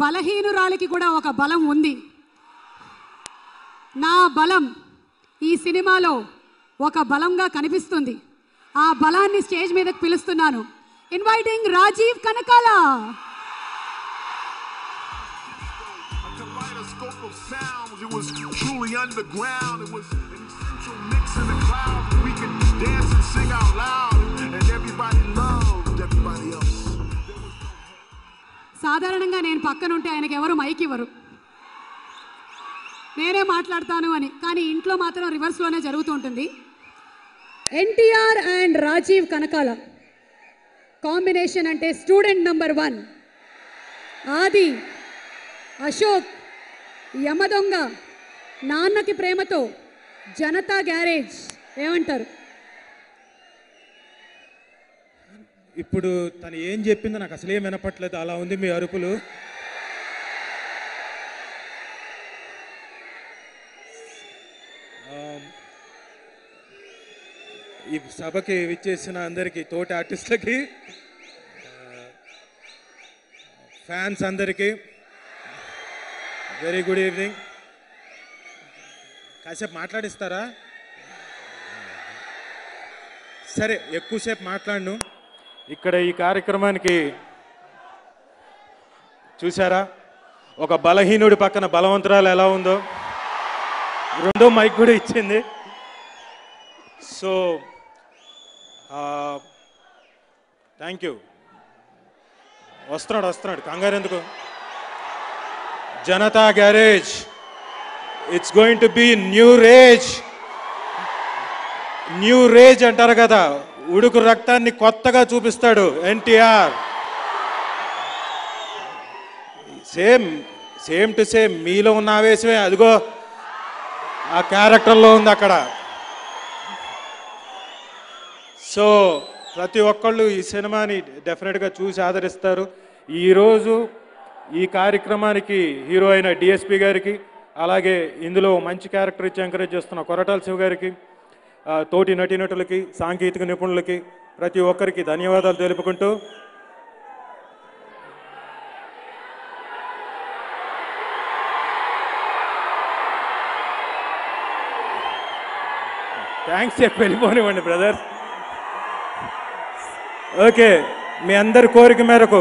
బలహీనురాలికి కూడా ఒక బలం ఉంది. నా బలం ఈ సినిమాలో ఒక బలంగా కనిపిస్తుంది. ఆ బలాన్ని స్టేజ్ మీద పిలుస్తున్నాను. ఇన్వైటింగ్ రాజీవ్ కనకాల సాధారణంగా నేను పక్కనుంటే ఆయనకి ఎవరు మైక్ ఇవ్వరు. నేనే మాట్లాడతాను అని. కానీ ఇంట్లో మాత్రం రివర్స్లోనే జరుగుతూ ఉంటుంది. NTR and Rajeev Kanakala combination అంటే student number one Aadi Ashok Yamadonga నాన్నకి ప్రేమతో జనతా గ్యారేజ్ ఏమంటారు? ఇప్పుడు తను ఏం చెప్పిందో నాకు అసలేం వినపట్లేదు. అలా ఉంది మీ అరుపులు. ఈ సభకి విచ్చేసిన అందరికీ తోటి ఆర్టిస్టులకి ఫ్యాన్స్ అందరికీ వెరీ గుడ్ ఈవినింగ్. కాసేపు మాట్లాడిస్తారా? సరే ఎక్కువసేపు మాట్లాడను. ఇక్కడ ఈ కార్యక్రమానికి చూసారా ఒక బలహీనుడి పక్కన బలవంతురాలు ఎలా ఉందో? రెండో మైక్ కూడా ఇచ్చింది. So thank you. వస్తున్నాడు వస్తున్నాడు. కంగారు ఎందుకు? Janatha garage. It's going to be new rage new rage అంటారు కదా. ఉడుకు రక్తాన్ని కొత్తగా చూపిస్తాడు NTR. Same same to same మీలో ఉన్న ఆవేశమే. అదిగో ఆ క్యారెక్టర్లో ఉంది అక్కడ. సో ప్రతి ఒక్కళ్ళు ఈ సినిమాని డెఫినెట్గా చూసి ఆదరిస్తారు. ఈరోజు ఈ కార్యక్రమానికి హీరో అయిన డిఎస్పి గారికి అలాగే ఇందులో మంచి క్యారెక్టర్ ఇచ్చి ఎంకరేజ్ చేస్తున్న కొరటాల శివ గారికి తోటి నటీనటులకి సాంకేతిక నిపుణులకి ప్రతి ఒక్కరికి ధన్యవాదాలు తెలుపుకుంటూ థ్యాంక్స్ చెప్పి వెళ్ళిపోనివ్వండి బ్రదర్ ఓకే మీ అందరి కోరిక మేరకు.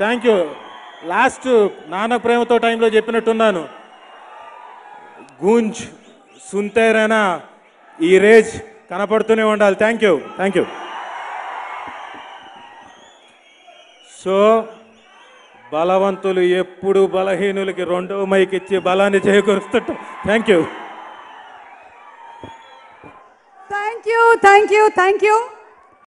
థ్యాంక్ యూ లాస్ట్ నాన్న ప్రేమతో టైంలో చెప్పినట్టున్నాను. గూంజ్ సుంతేరైనా ఈ రేజ్ కనపడుతూనే ఉండాలి. Thank you thank you so బలవంతులు ఎప్పుడు బలహీనులకి రెండవ మైక్ ఇచ్చి బలాన్ని చేకూరుస్తుంట. Thank you thank you thank you thank you